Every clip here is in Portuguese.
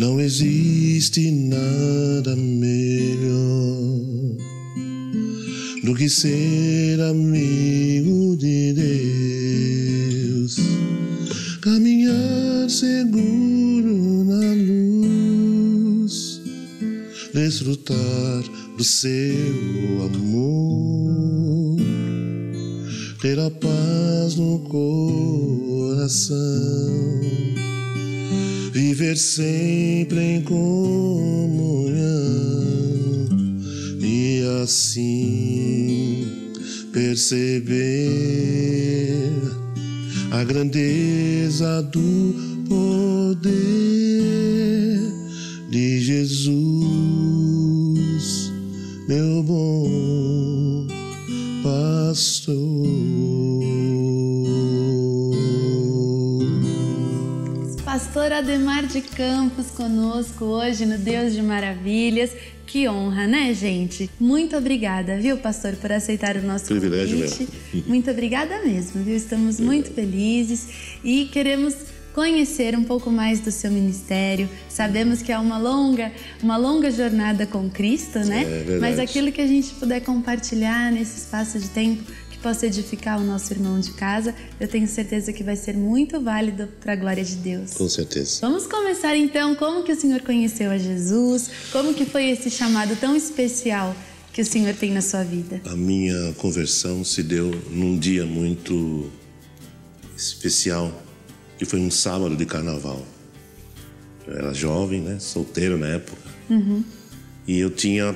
Não existe nada melhor do que ser amigo de Deus, caminhar seguro na luz, desfrutar do seu amor, ter a paz no coração, viver sempre em comunhão e assim perceber a grandeza do poder de Jesus, meu bom Ademar de Campos conosco hoje no Deus de Maravilhas. Que honra, né, gente? Muito obrigada, viu, pastor, por aceitar o nosso Privilégio convite. Muito obrigada mesmo, viu? Estamos muito felizes e queremos conhecer um pouco mais do seu ministério. Sabemos que é uma longa, uma longa jornada com Cristo, né? É. Mas aquilo que a gente puder compartilhar nesse espaço de tempo possa edificar o nosso irmão de casa, eu tenho certeza que vai ser muito válido para a glória de Deus. Com certeza. Vamos começar então como que o Senhor conheceu a Jesus, como que foi esse chamado tão especial que o Senhor tem na sua vida. A minha conversão se deu num dia muito especial, que foi um sábado de carnaval. Eu era jovem, né? Solteiro na época. E eu tinha,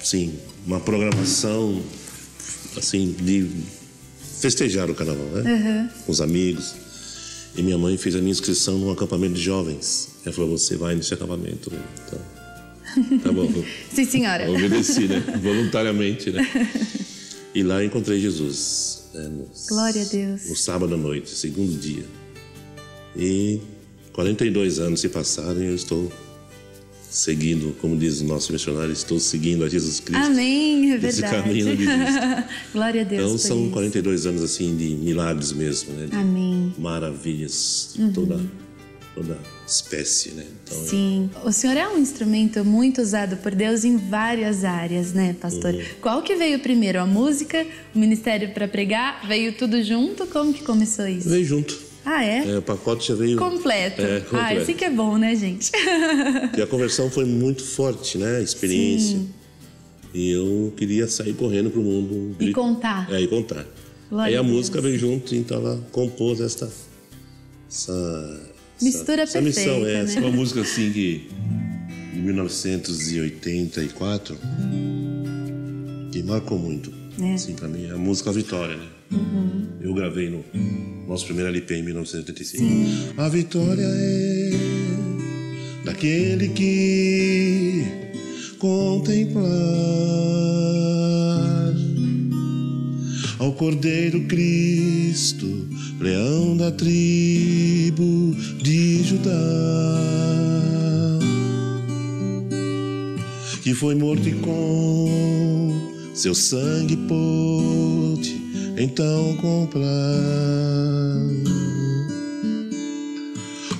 assim, uma programação, assim, de festejar o carnaval, né? Com os amigos. E minha mãe fez a minha inscrição num acampamento de jovens. Ela falou: Você vai nesse acampamento. né? Então, tá bom. Sim, senhora. Obedeci, né? Voluntariamente, né? E lá eu encontrei Jesus. né? No, Glória a Deus. No sábado à noite, segundo dia. E 42 anos se passaram e eu estou seguindo, como diz o nosso missionário, estou seguindo a Jesus Cristo. Amém, é Esse verdade. caminho de. Glória a Deus. Então são isso. 42 anos assim de milagres mesmo, né? De Amém. maravilhas Uhum. de toda, toda espécie, né? Então, Sim. O senhor é um instrumento muito usado por Deus em várias áreas, né, pastor? Uhum. Qual que veio primeiro? A música, o ministério para pregar? Veio tudo junto? Como que começou isso? veio junto. Ah, é? É, o pacote já veio. Completo. É, Ah, completo. assim que é bom, né, gente? E a conversão foi muito forte, né? A experiência. E eu queria sair correndo pro mundo. E contar. É, e contar. Glória Aí a Deus. música veio junto, então ela compôs esta. Essa. Mistura essa, essa missão, perfeita, é. né? Essa uma música assim que. De 1984. Que marcou muito. É. Assim, pra mim, é a música Vitória, né? Eu gravei no nosso primeiro LP em 1985. A vitória é daquele que contemplar ao Cordeiro Cristo, leão da tribo de Judá, que foi morto e com seu sangue pôde então comprar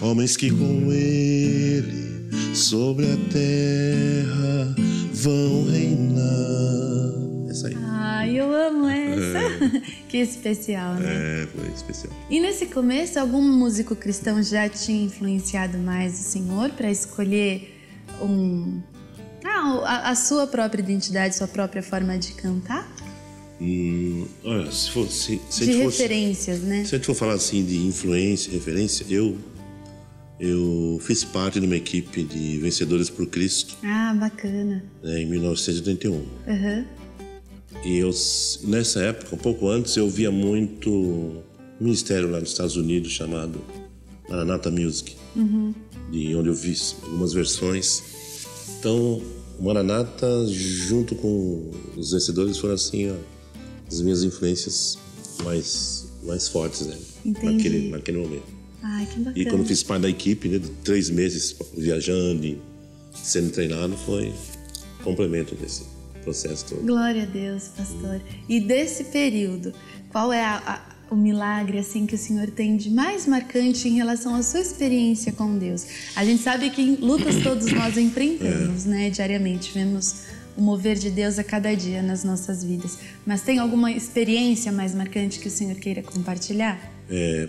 homens que com ele sobre a terra vão reinar. Essa aí. Ai, eu amo essa. que especial, né? É, foi especial. E nesse começo, algum músico cristão já tinha influenciado mais o senhor para escolher um. A, a sua própria identidade, sua própria forma de cantar? Hum, olha, se, for, se, se, de gente fosse- referências, né? se a gente for falar assim de influência, referência, eu eu fiz parte de uma equipe de Vencedores por Cristo Ah, bacana. né, em 1981. Aham. E eu, nessa época, um pouco antes, eu via muito um ministério lá nos Estados Unidos chamado Maranatha Music, de onde eu vi algumas versões. Então, o Maranatha, junto com os vencedores, foram assim ó, as minhas influências mais, mais fortes né, Entendi. naquele, naquele momento. Ai, que bacana. E quando fiz parte da equipe, né, de três meses viajando e sendo treinado, foi complemento desse processo todo. Glória a Deus, pastor. E desse período, qual é a, a- o milagre assim que o Senhor tem de mais marcante em relação à sua experiência com Deus? A gente sabe que lutas todos nós enfrentamos, é. né, diariamente, vemos o mover de Deus a cada dia nas nossas vidas. Mas tem alguma experiência mais marcante que o Senhor queira compartilhar? É,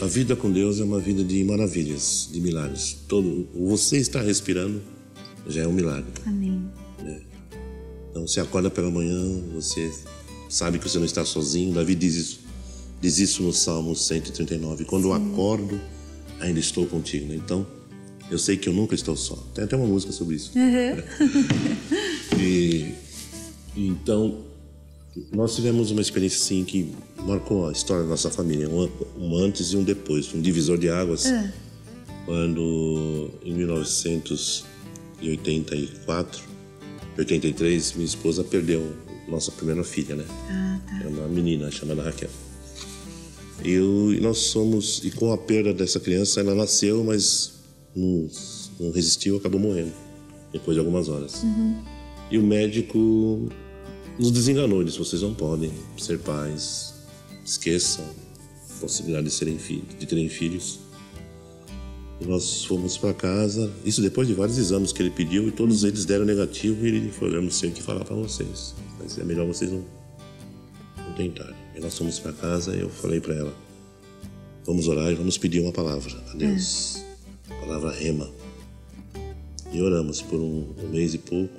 a, a, vida com Deus é uma vida de maravilhas, de milagres. Todo, você está respirando já é um milagre. Amém. É. Então, você acorda pela manhã, você sabe que você não está sozinho. Davi diz isso, diz isso no Salmo 139. Quando eu acordo, ainda estou contigo. Né? Então, eu sei que eu nunca estou só. Tem até uma música sobre isso. Uhum. e, então, nós tivemos uma experiência assim que marcou a história da nossa família, um, um antes e um depois, um divisor de águas. Uhum. Quando, em 1984, 83, minha esposa perdeu nossa primeira filha, né? Ah, tá. É uma menina chamada Raquel. Eu, e nós somos, e com a perda dessa criança, ela nasceu, mas não, não resistiu, acabou morrendo depois de algumas horas. Uhum. E o médico nos desenganou, disse: vocês não podem ser pais, esqueçam a possibilidade de serem filhos, de terem filhos. E nós fomos para casa, isso depois de vários exames que ele pediu e todos eles deram negativo e ele falou: eu não sei o que falar para vocês, mas é melhor vocês não, não tentarem. E nós fomos para casa e eu falei para ela: vamos orar e vamos pedir uma palavra a Deus. É palavra rema. E oramos por um, um mês e pouco.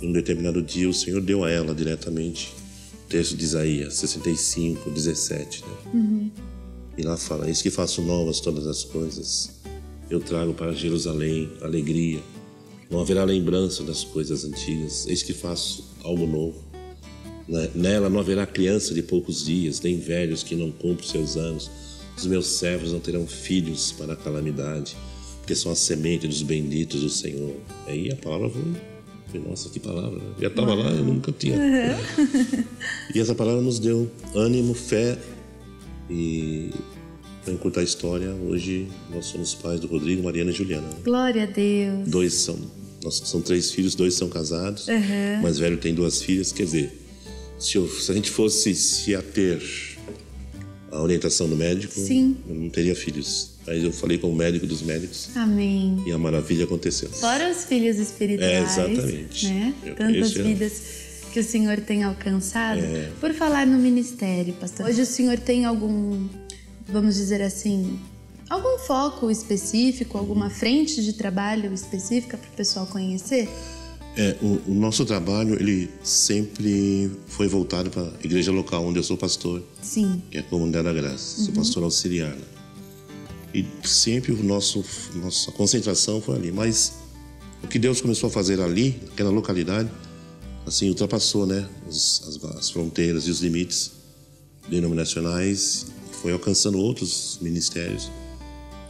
Em um determinado dia, o Senhor deu a ela diretamente o texto de Isaías 65, 17. Né? Uhum. E lá fala: Eis que faço novas todas as coisas. Eu trago para Jerusalém alegria. Não haverá lembrança das coisas antigas. Eis que faço algo novo. Né? Nela não haverá criança de poucos dias, nem velhos que não cumprem seus anos os meus servos não terão filhos para a calamidade, porque são a semente dos benditos do Senhor. Aí a palavra foi, nossa, que palavra. Já estava lá, eu nunca tinha. Uhum. e essa palavra nos deu ânimo, fé e para encurtar a história, hoje nós somos pais do Rodrigo, Mariana e Juliana. Glória a Deus. Dois são, nós são três filhos, dois são casados. Uhum. O mais velho tem duas filhas, quer dizer, se, eu, se a gente fosse se ater a orientação do médico, Sim. eu não teria filhos. Aí eu falei com o médico dos médicos. Amém. E a maravilha aconteceu. Fora os filhos espirituais. É, exatamente. Né? Tantas vidas que o Senhor tem alcançado. É. Por falar no ministério, pastor, hoje o Senhor tem algum, vamos dizer assim, algum foco específico, alguma frente de trabalho específica para o pessoal conhecer? É, o, o, nosso trabalho ele sempre foi voltado para a igreja local onde eu sou pastor, Sim. que é a Comunidade da Graça. Uhum. Sou pastor auxiliar. E sempre o nosso nossa concentração foi ali. Mas o que Deus começou a fazer ali, naquela localidade, assim ultrapassou, né, as, as, as fronteiras e os limites denominacionais, foi alcançando outros ministérios.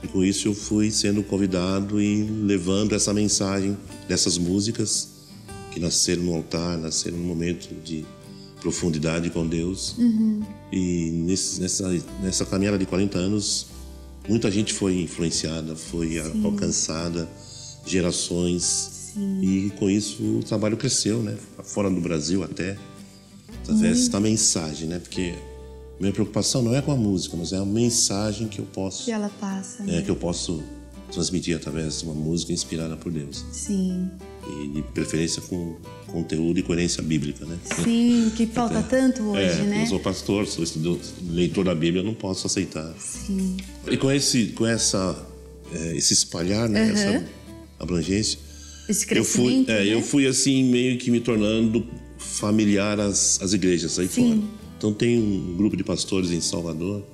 E com isso eu fui sendo convidado e levando essa mensagem dessas músicas que nasceram no altar, nasceram num momento de profundidade com Deus. Uhum. E nesse, nessa, nessa caminhada de 40 anos, muita gente foi influenciada, foi Sim. alcançada, gerações. Sim. E com isso o trabalho cresceu, né? Fora do Brasil até, através dessa mensagem, né? Porque minha preocupação não é com a música, mas é a mensagem que eu posso. Que ela passa. Né? É, que eu posso transmitir através de uma música inspirada por Deus. Sim. E de preferência com conteúdo e coerência bíblica, né? Sim, que falta Até, tanto hoje, é, né? Eu sou pastor, sou leitor da Bíblia, eu não posso aceitar. Sim. E com esse, com essa, é, esse espalhar, né? Uhum. Essa abrangência. Esse crescimento, eu fui, é, né? eu fui assim meio que me tornando familiar às, às igrejas aí Sim. fora. Então tem um grupo de pastores em Salvador,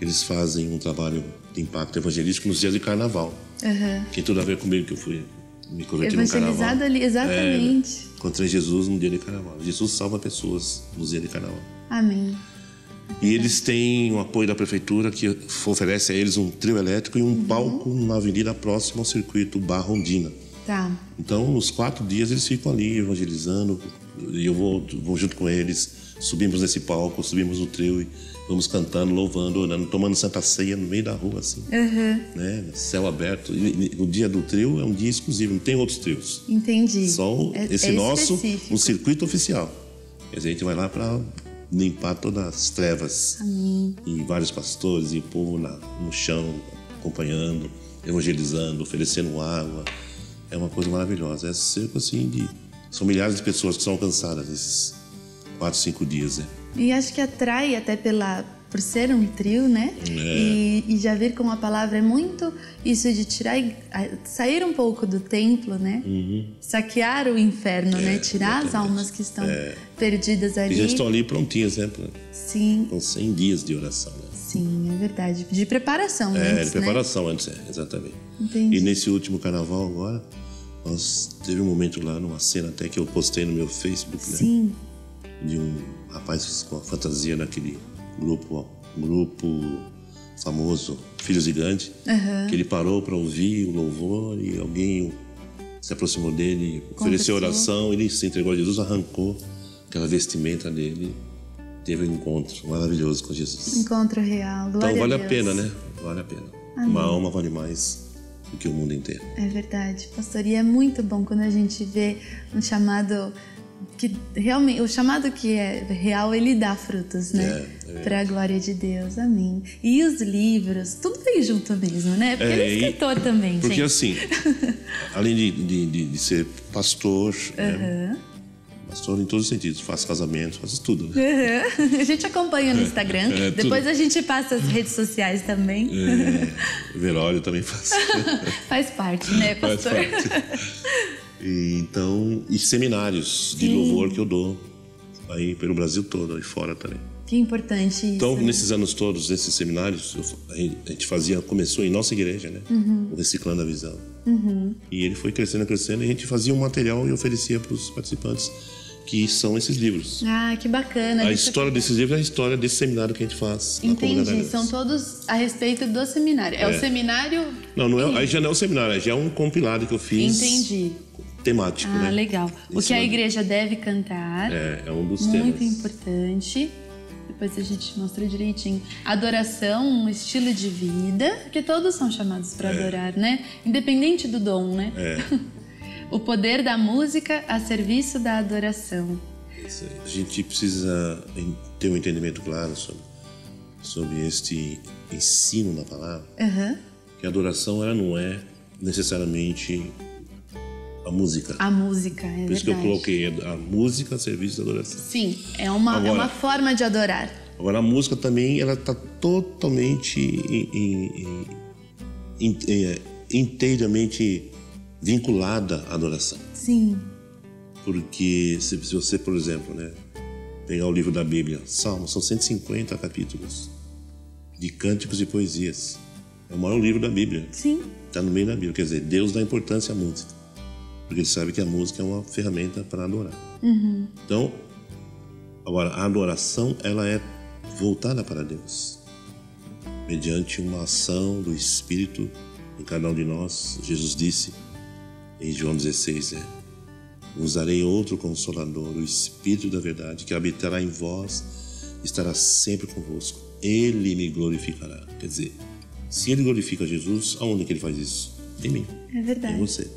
eles fazem um trabalho de impacto evangelístico nos dias de carnaval. Uhum. Que tem tudo a ver comigo que eu fui me converti no carnaval. ali, exatamente. É, encontrei Jesus no dia de carnaval. Jesus salva pessoas no dia de carnaval. Amém. E eles têm o apoio da prefeitura que oferece a eles um trio elétrico e um uhum. palco na avenida próxima ao circuito Barrondina. Tá. Então, nos quatro dias eles ficam ali evangelizando e eu vou, vou junto com eles subimos nesse palco, subimos no trio e vamos cantando, louvando, orando, tomando Santa Ceia no meio da rua, assim. Uhum. Né? Céu aberto. E, e, o dia do trio é um dia exclusivo, não tem outros trios. Entendi. Só é, esse é nosso, um circuito oficial. Quer dizer, a gente vai lá para limpar todas as trevas. Amém. E vários pastores e o povo na, no chão, acompanhando, evangelizando, oferecendo água. É uma coisa maravilhosa. É cerca assim de. São milhares de pessoas que são alcançadas nesses quatro, cinco dias. Né? E acho que atrai até pela por ser um trio, né? É. E, e, já vir com a palavra é muito isso de tirar, sair um pouco do templo, né? Uhum. Saquear o inferno, É, né? Tirar as exatamente. almas que estão perdidas E ali. já estão ali prontinhas, né? Sim, Com 100 dias de oração. Né? sim, é verdade. De preparação É, antes, de preparação antes, é, exatamente. né? Entendi. E nesse último carnaval agora, nós teve um momento lá, numa cena até que eu postei no meu Facebook, né? Sim, De um rapaz com a fantasia naquele grupo, grupo famoso, Filhos Gandhi, Aham. que ele parou para ouvir o louvor e alguém se aproximou dele, ofereceu Confessou. oração, ele se entregou a Jesus, arrancou aquela vestimenta dele, teve um encontro maravilhoso com Jesus. encontro real. Glória Então vale a a pena, né? Vale a pena. Uma alma vale mais do que o mundo inteiro. É verdade, pastor. E é muito bom quando a gente vê um chamado que realmente, o chamado que é real, ele dá frutos, né? É, é. Para a glória de Deus. Amém. E os livros, tudo veio junto mesmo, né? Porque ele é e- escritor também, Porque gente. assim, além de, de, de- ser pastor, né? Pastor em todos os sentidos, faz casamento, faz tudo, né? Aham. A gente acompanha no Instagram. É, tudo. Depois a gente passa as redes sociais também. É, Verólio também faz. Faz parte, né, faz pastor? parte. E, então, e seminários de Sim. louvor que eu dou aí pelo Brasil todo e fora também. Que importante isso. Então, nesses anos todos, nesses seminários, eu- a gente- fazia, começou em nossa igreja, né? Uhum. O Reciclando a Visão. E ele foi crescendo, crescendo, e a gente fazia um material e oferecia para os participantes, que são esses livros. Ah, que bacana. A história desses livros é a história desse seminário que a gente faz. Entendi, são todos a respeito do seminário. É, o É. seminário. Não, não é, aí já não é o seminário, aí já é um compilado que eu fiz. Entendi. Temático, Ah, né? legal. O que a é- igreja deve cantar. É, é um dos muito temas. importante. Depois a gente mostra direitinho. Adoração, um estilo de vida, que todos são chamados para adorar, né? Independente do dom, né? É, O poder da música a serviço da adoração. isso aí. A gente precisa ter um entendimento claro sobre, sobre este ensino da palavra, Aham. que a adoração ela não é necessariamente a música. A música, é Por isso que eu verdade. coloquei a música a serviço da adoração. Sim, é uma, é Agora- uma forma de adorar. Agora a música também ela está totalmente em- é, inteiramente vinculada à adoração. Sim. Porque se, se você, por exemplo, né, pegar o livro da Bíblia, Salmos, são 150 capítulos de cânticos e poesias. É o maior livro da Bíblia. Sim. Está no meio da Bíblia. Quer dizer, Deus dá importância à música. Porque ele sabe que a música é uma ferramenta para adorar. Então, agora, a adoração, ela é voltada para Deus. Mediante uma ação do Espírito em cada um de nós. Jesus disse em João 16, né? Vos darei outro consolador, o Espírito da verdade, que habitará em vós, estará sempre convosco. Ele me glorificará. Quer dizer, se ele glorifica Jesus, aonde que ele faz isso? Em mim, É em verdade. você.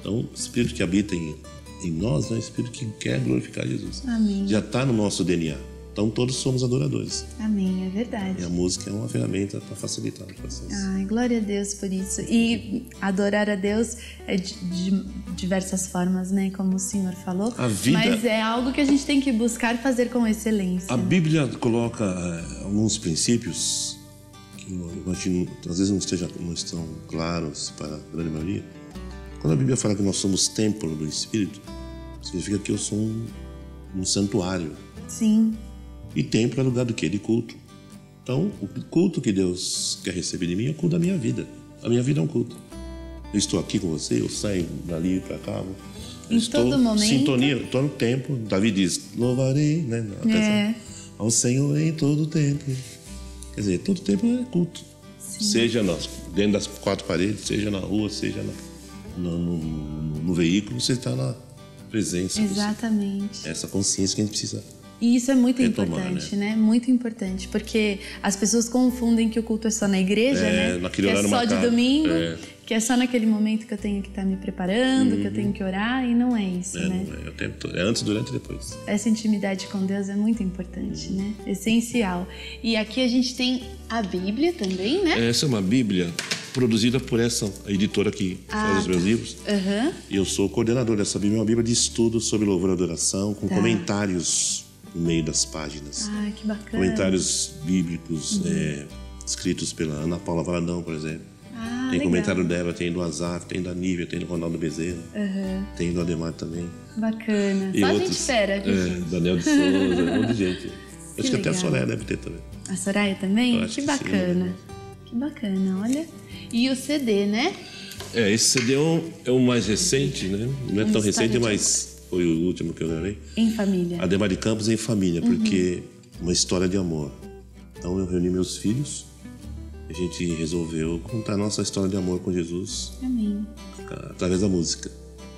Então, o Espírito que habita em, em nós é o Espírito que quer glorificar Jesus. Amém. Já está no nosso DNA. Então, todos somos adoradores. Amém, é E verdade. a música é uma ferramenta para facilitar o processo. Ai, glória a Deus por isso. E adorar a Deus é de, de diversas formas, né? Como o senhor falou. A vida- Mas é algo que a gente tem que buscar fazer com excelência. A né? Bíblia coloca eh, alguns princípios que eu imagino, às vezes não, esteja, não estão claros para a grande maioria. Quando a Bíblia fala que nós somos templo do Espírito, significa que eu sou um, um santuário. Sim, E templo é lugar do quê? De culto. Então, o culto que Deus quer receber de mim é o culto da minha vida. A minha vida é um culto. Eu estou aqui com você, eu saio dali para cá. Eu Em estou todo momento. sintonia, estou no tempo. Davi diz, louvarei, né? É. Ao Senhor em todo tempo. Quer dizer, todo tempo é culto. Seja nós, dentro das quatro paredes, seja na rua, seja na- no, no- no- veículo, você está na presença. exatamente. Essa consciência que a gente precisa E isso é muito Retomar, importante, né? Muito importante, porque as pessoas confundem que o culto é só na igreja, É, né? naquele que é só de marcado. domingo, É. que é só naquele momento que eu tenho que estar me preparando, que eu tenho que orar, e não é isso, É, né? não é, é o tempo todo. É antes, durante e depois. Essa intimidade com Deus é muito importante, né? Essencial. E aqui a gente tem a Bíblia também, né? Essa é uma Bíblia produzida por essa editora que Ah, faz os meus livros. Aham. E eu sou coordenador dessa Bíblia, é uma Bíblia de estudo sobre louvor e adoração, com Tá. comentários no meio das páginas. Ah, que bacana. Comentários bíblicos Uhum. é, escritos pela Ana Paula Valadão, por exemplo. Ah, tem legal. comentário dela, tem do Azaf, tem da Nívia, tem do Ronaldo Bezerra, Aham. tem do Ademar também. Bacana. E Só a outros, gente espera, é, gente? Daniel de Souza, um monte de gente. Acho que até a legal. Soraya deve ter também. A Soraya também? Que que sim, bacana. né? Que bacana, olha. E o CD, né? É, esse CD é o, é o mais recente, né? Não é tão recente, mas foi o último que eu gravei. Em família. Ademar de Campos em família, Uhum. porque uma história de amor. Então eu reuni meus filhos, a gente resolveu contar a nossa história de amor com Jesus Amém. através da música.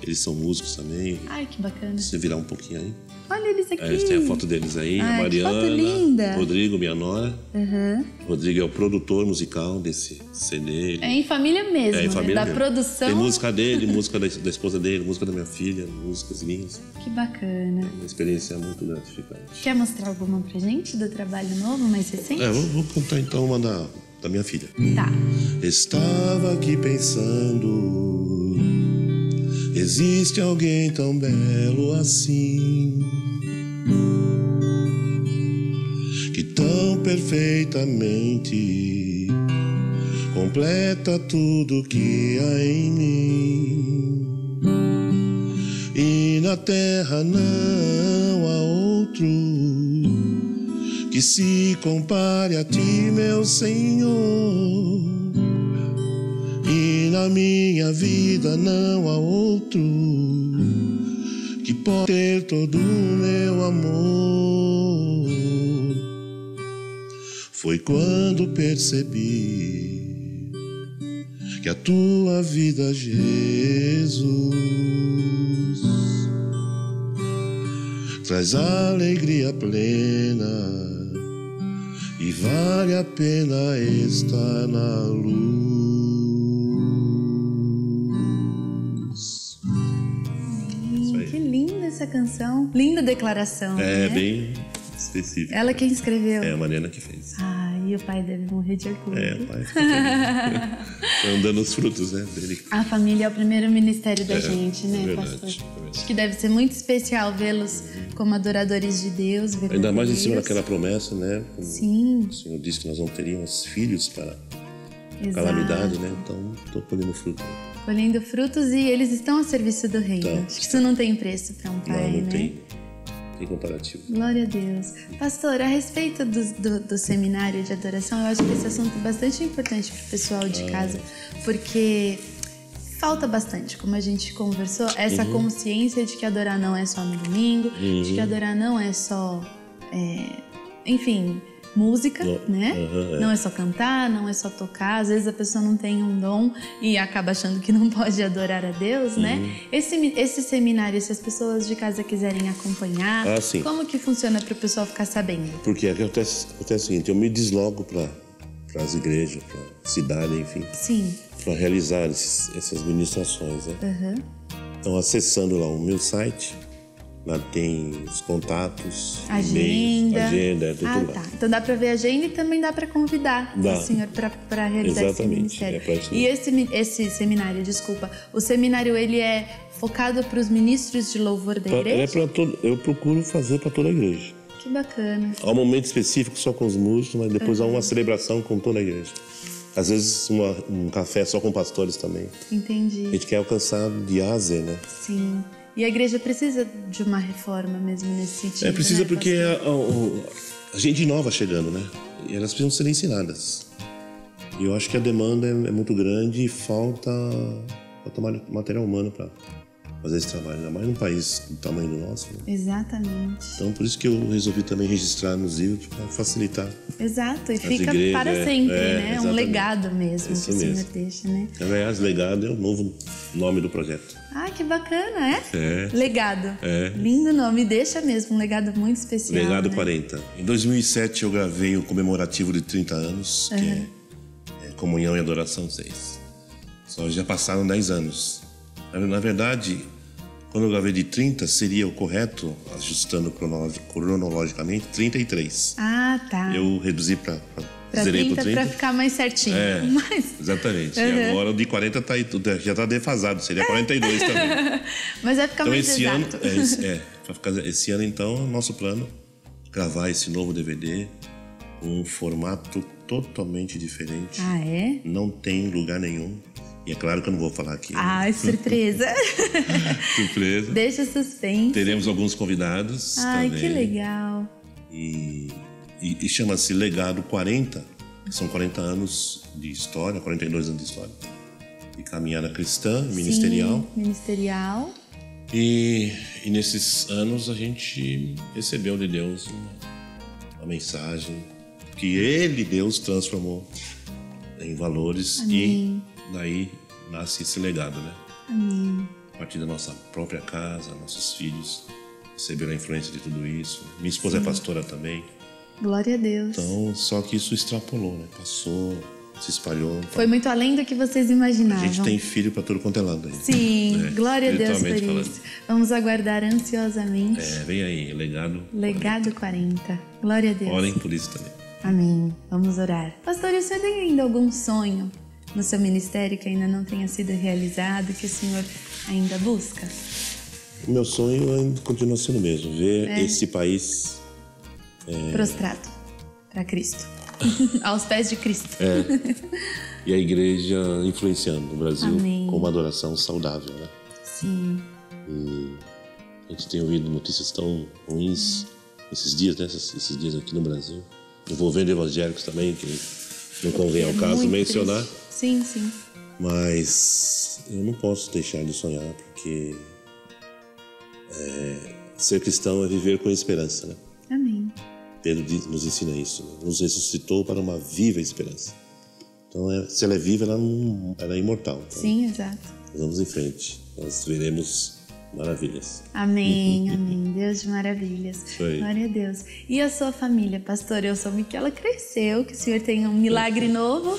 Eles são músicos também, Ai, que bacana. se virar um pouquinho aí. Olha eles aqui. É, tem a foto deles aí, Ai, a que Mariana, foto linda. Rodrigo, minha nora. Aham. Rodrigo é o produtor musical desse CD. É em família mesmo, É, em né? família Da mesmo. produção. Tem música dele, música da, da esposa dele, música da minha filha, músicas minhas. Que bacana. Uma experiência muito gratificante. Quer mostrar alguma pra gente do trabalho novo, mais recente? É, vou, vou contar então uma da, da minha filha. Tá. Estava aqui pensando, existe alguém tão belo assim, que tão perfeitamente completa tudo que há em mim. E na terra não há outro que se compare a ti, meu Senhor. Na minha vida não há outro que pode ter todo o meu amor. Foi quando percebi que a tua vida, Jesus, traz alegria plena e vale a pena estar na luz. Essa canção. Linda declaração. É né? bem específico. Ela quem escreveu. É a Mariana que fez. Ai, e o pai deve morrer de orgulho. É, o pai. Estão dando os frutos, né, dele. A família é o primeiro ministério da É, gente, né, é verdade, pastor? é. Acho que deve ser muito especial vê-los como adoradores de Deus, Ainda mais em cima daquela promessa, né? Sim, O Senhor disse que nós não teríamos filhos para exato. calamidade, né? Então, estou colhendo fruto. Colhendo frutos e eles estão a serviço do reino. Tá. Acho que isso não tem preço para um pai, não, não né? tem, tem comparativo. Glória a Deus. Pastor, a respeito do, do, do seminário de adoração, eu acho que esse assunto é bastante importante para o pessoal Ah. de casa, porque falta bastante, como a gente conversou, essa Uhum. consciência de que adorar não é só no domingo, de que adorar não é só, é, enfim, música, né? é. Não é só cantar, não é só tocar. Às vezes a pessoa não tem um dom e acaba achando que não pode adorar a Deus, né? Uhum. Esse, esse seminário, se as pessoas de casa quiserem acompanhar, Ah, como que funciona para o pessoal ficar sabendo? Porque acontece, acontece o seguinte, eu me deslogo para as igrejas, para a cidade, enfim, Sim. para realizar esses- essas ministrações, né? Aham. Então, acessando lá o meu site, lá tem os contatos, Agenda. agenda, é tudo Ah, lá. tá. Então dá para ver a agenda e também dá para convidar Dá. o senhor para realizar esse Exatamente, ministério. é e esse, esse seminário, desculpa, o seminário ele é focado para os ministros de louvor da Pra- igreja? é pra todo, eu procuro fazer para toda a igreja. Que bacana. Há um momento específico só com os músicos, mas depois há uma celebração com toda a igreja. Às vezes uma- um café só com pastores também. A Entendi. gente quer alcançar de A a Z, né? Sim. E a igreja precisa de uma reforma mesmo nesse sentido. É, precisa né, porque a, a- a gente nova chegando, né? E elas precisam ser ensinadas. E eu acho que a demanda é, é muito grande e falta, falta ma- material humano para fazer esse trabalho, ainda mais num país do tamanho do nosso. Né? Exatamente. Então, por isso que eu resolvi também registrar nos livros para facilitar. Exato, e fica igrejas, para é, sempre, é, né? Exatamente. Um legado mesmo isso que o mesmo. Senhor deixa, né? Aliás, legado é o novo nome do projeto. Ah, que bacana, é? É. Legado. É. Lindo nome, deixa mesmo um legado muito especial. Legado né? 40. Em 2007 eu gravei o comemorativo de 30 anos, uhum. que é, é Comunhão e Adoração 6. Só já passaram 10 anos. Na verdade, quando eu gravei de 30, seria o correto, ajustando cronologicamente, 33. Ah, tá. Eu reduzi para Pra 30, 30 para ficar mais certinho. É, Mas... Exatamente. Uhum. E agora o de 40 tá aí, já está defasado, seria 42 também. Mas vai ficar então, mais esse exato. Ano, é, esse, é, ficar, esse ano, então, nosso plano gravar esse novo DVD um formato totalmente diferente. Ah, é? Não tem lugar nenhum. E é claro que eu não vou falar aqui. Né? Ah, surpresa. surpresa. Deixa suspense. Teremos alguns convidados Ai, também. que legal. E, e, e chama-se Legado 40. São 40 anos de história, 42 anos de história. De caminhada cristã, ministerial. Sim, ministerial. E, e nesses anos a gente recebeu de Deus uma, uma mensagem que Ele, Deus, transformou em valores Amém. e daí nasce esse legado, né? Amém. A partir da nossa própria casa, nossos filhos receberam a influência de tudo isso. Minha esposa é Sim. é pastora também. Glória a Deus. Então, só que isso extrapolou, né? Passou, se espalhou. Foi muito além do que vocês imaginavam. A gente tem filho para tudo quanto é lado. Aí. Sim, é, glória a Deus por falando. isso. Vamos aguardar ansiosamente. É, vem aí, legado. Legado 40. 40. Glória a Deus. Orem por isso também. Amém. Vamos orar. Pastor, o senhor tem ainda algum sonho no seu ministério que ainda não tenha sido realizado, que o Senhor ainda busca? O meu sonho ainda continua sendo o mesmo, ver é. esse país é... prostrado para Cristo, aos pés de Cristo. É. E a igreja influenciando o Brasil Amém. com uma adoração saudável, né? Sim. E a gente tem ouvido notícias tão ruins esses dias, né? Esses, esses dias aqui no Brasil, envolvendo evangélicos também, que não convém ao é caso mencionar. Triste. Sim, sim. Mas eu não posso deixar de sonhar, porque é, ser cristão é viver com esperança, né? Amém. Pedro nos ensina isso, né? nos ressuscitou para uma viva esperança. Então, é, se ela é viva, ela, não, ela é imortal. Então, Sim, exato. Nós vamos em frente, nós veremos maravilhas. Amém, amém. Deus de maravilhas. Glória a Deus. E a sua família, pastor? Eu soube que ela cresceu, que o senhor tem um milagre novo.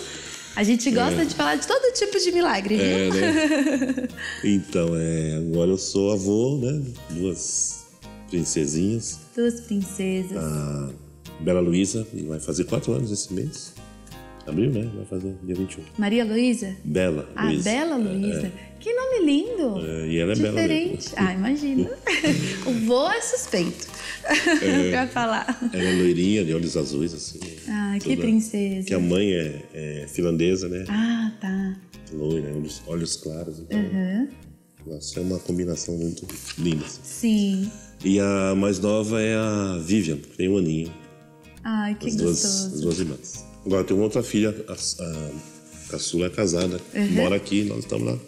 A gente gosta é. de falar de todo tipo de milagre, é, Né? então, é, agora eu sou avô, né? Duas princesinhas. Duas princesas. A Bela Luísa, vai fazer quatro anos esse mês. Abril, né? Vai fazer dia 21. Maria Luísa? Bela ah, Luísa. Bela Luísa. É. Que nome lindo. É, e ela é Diferente. bela Ah, imagina. o vô é suspeito é, pra falar. Ela é loirinha, de olhos azuis, assim. Ah, que princesa. Que a mãe é, é finlandesa, né? Ah, tá. Loira, olhos, olhos claros. Então, uhum. Nossa, é uma combinação muito linda. Assim. Sim. E a mais nova é a Vivian, que tem um aninho. Ai, que as gostoso. Duas, as duas irmãs. Agora tem uma outra filha, a, a caçula é casada, uhum. mora aqui, nós estamos lá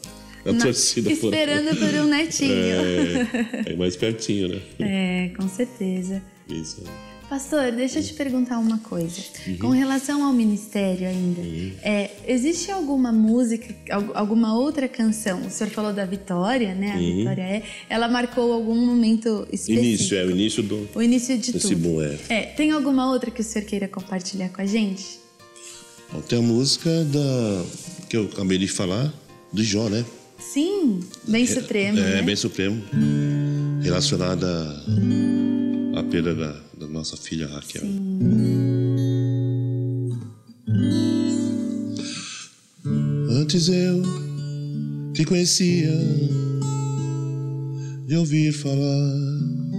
na, na torcida. Esperando por, por um netinho. É, é, mais pertinho, né? É, com certeza. Isso. Pastor, deixa eu te perguntar uma coisa. Uhum. Com relação ao ministério ainda, uhum. é, existe alguma música, alguma outra canção? O senhor falou da Vitória, né? A uhum. Vitória é. Ela marcou algum momento específico? Início, é o início do. O início de tudo. Boom, é. é. Tem alguma outra que o senhor queira compartilhar com a gente? Tem a música da que eu acabei de falar, do Jó, né? Sim, bem supremo. É, né? bem supremo. Relacionada à perda da, da nossa filha Raquel. Sim. Antes eu te conhecia de ouvir falar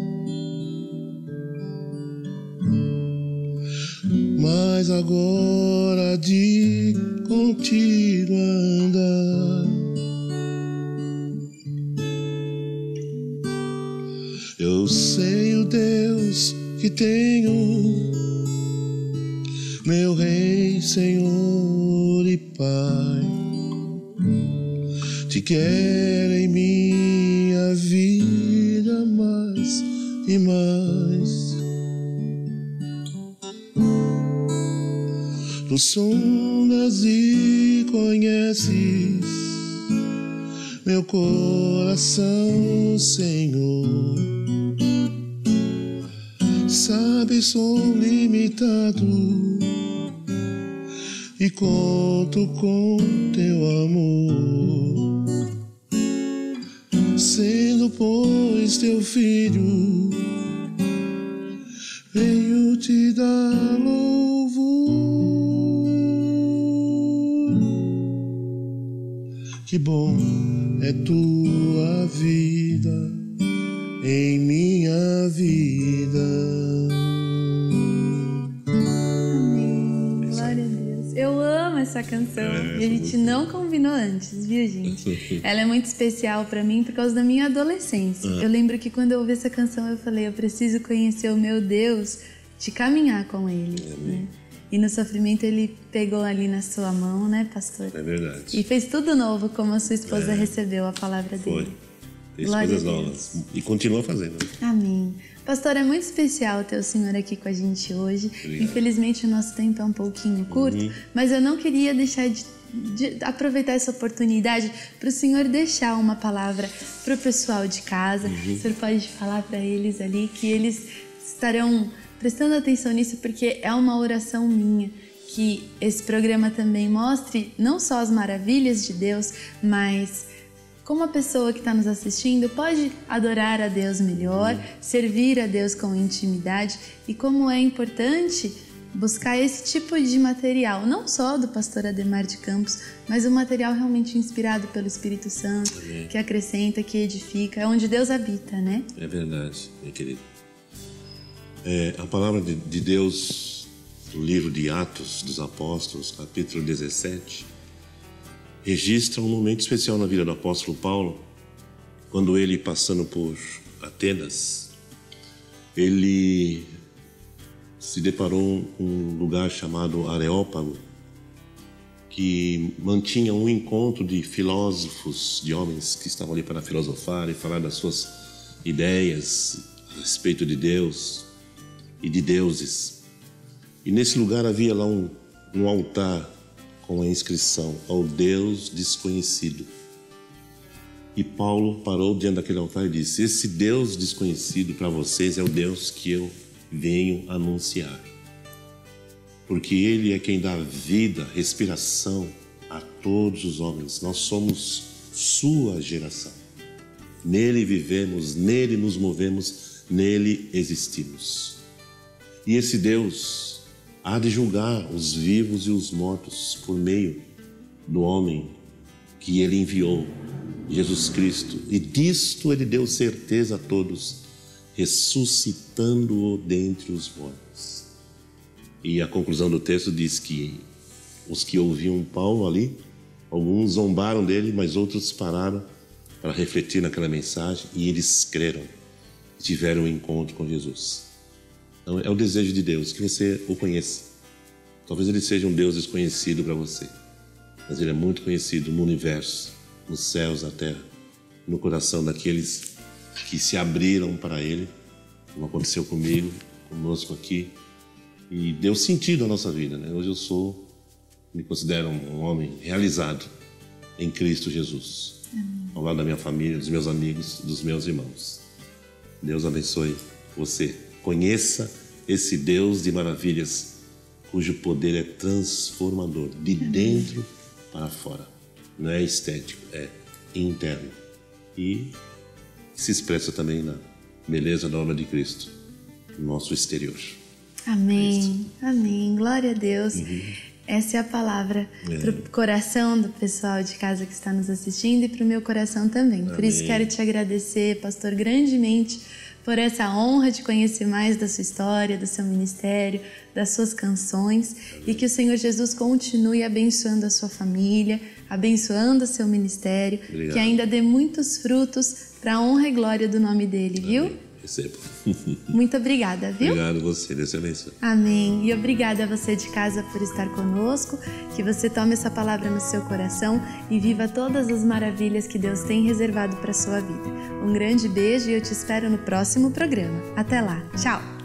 mas agora de contigo andar. Eu sei o Deus que tenho, meu Rei, Senhor e Pai, te quero em minha sondas e conheces meu coração, Senhor. Sabe, sou limitado e conto com teu amor. Sendo, pois, teu filho, venho te dar Que bom é tua vida em minha vida. Amém. Glória a Deus. Eu amo essa canção. É, e a gente não combinou antes, viu, gente? Ela é muito especial para mim por causa da minha adolescência. Ah. Eu lembro que quando eu ouvi essa canção, eu falei: eu preciso conhecer o meu Deus, de caminhar com Ele. Né? E no sofrimento ele pegou ali na sua mão, né, pastor? É verdade. E fez tudo novo, como a sua esposa recebeu a palavra Foi. dele. Fez Glória coisas novas. E continua fazendo. né? Amém. Pastor, é muito especial ter o senhor aqui com a gente hoje. Obrigado. Infelizmente o nosso tempo é um pouquinho curto, Uhum. mas eu não queria deixar de, de aproveitar essa oportunidade para o senhor deixar uma palavra para o pessoal de casa. Uhum. O senhor pode falar para eles ali que eles estarão prestando atenção nisso, porque é uma oração minha que esse programa também mostre não só as maravilhas de Deus, mas como a pessoa que está nos assistindo pode adorar a Deus melhor, servir a Deus com intimidade e como é importante buscar esse tipo de material, não só do pastor Ademar de Campos, mas um material realmente inspirado pelo Espírito Santo, que acrescenta, que edifica, é onde Deus habita, né? É verdade, meu querido. É, a palavra de, de Deus, no livro de Atos dos Apóstolos, capítulo 17, registra um momento especial na vida do apóstolo Paulo, quando ele, passando por Atenas, ele se deparou com um lugar chamado Areópago, que mantinha um encontro de filósofos, de homens que estavam ali para filosofar e falar das suas ideias a respeito de Deus e de deuses. E nesse lugar havia lá um, um altar com a inscrição ao Deus desconhecido. E Paulo parou diante daquele altar e disse: Esse Deus desconhecido para vocês é o Deus que eu venho anunciar. Porque Ele é quem dá vida, respiração a todos os homens. Nós somos Sua geração. Nele vivemos, nele nos movemos, nele existimos. E esse Deus há de julgar os vivos e os mortos por meio do homem que ele enviou, Jesus Cristo. E disto ele deu certeza a todos, ressuscitando-o dentre os mortos. E a conclusão do texto diz que os que ouviam Paulo ali, alguns zombaram dele, mas outros pararam para refletir naquela mensagem e eles creram e tiveram um encontro com Jesus. Então, é o desejo de Deus que você o conheça. Talvez ele seja um Deus desconhecido para você, mas ele é muito conhecido no universo, nos céus, na terra, no coração daqueles que se abriram para ele, como aconteceu comigo, conosco aqui, e deu sentido à nossa vida. Né? Hoje eu sou, me considero um homem realizado em Cristo Jesus, ao lado da minha família, dos meus amigos, dos meus irmãos. Deus abençoe você. Conheça esse Deus de maravilhas, cujo poder é transformador, de dentro para fora. Não é estético, é interno. E se expressa também na beleza da obra de Cristo, no nosso exterior. Amém, amém. Glória a Deus. Essa é a palavra para o coração do pessoal de casa que está nos assistindo e para o meu coração também. Por isso Amém. quero te agradecer, pastor, grandemente por essa honra de conhecer mais da sua história, do seu ministério, das suas canções e que o Senhor Jesus continue abençoando a sua família, abençoando o seu ministério, Obrigado. que ainda dê muitos frutos para a honra e glória do nome dele, viu? Recebo. Muito obrigada, viu? Obrigado a você, Deus te abençoe. Amém. E obrigada a você de casa por estar conosco. Que você tome essa palavra no seu coração e viva todas as maravilhas que Deus tem reservado para sua vida. Um grande beijo e eu te espero no próximo programa. Até lá. Tchau.